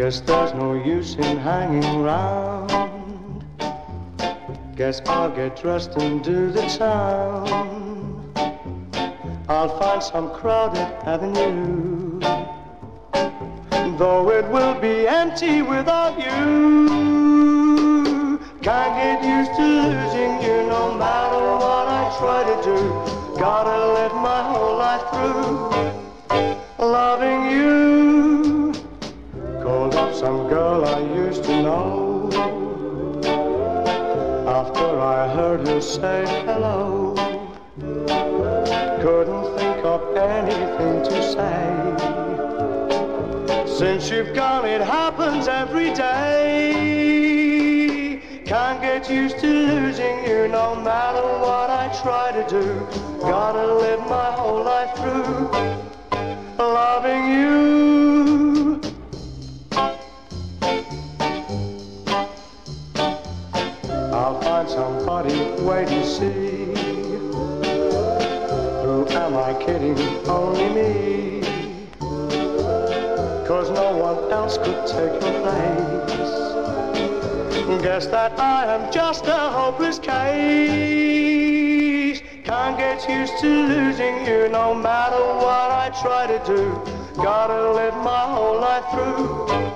Guess there's no use in hanging round. Guess I'll get dressed and do the town. I'll find some crowded avenue. Though it will be empty without you. Can't get used to losing you no matter what I try to do. Gotta live my whole life through know. After I heard her say hello, couldn't think of anything to say. Since you've gone, it happens every day. Can't get used to losing you no matter what I try to do. Gotta I'll find somebody wait and see. Who am I kidding? Only me. Cause no one else could take your place. Guess that I am just a hopeless case. Can't get used to losing you no matter what I try to do. Gotta live my whole life through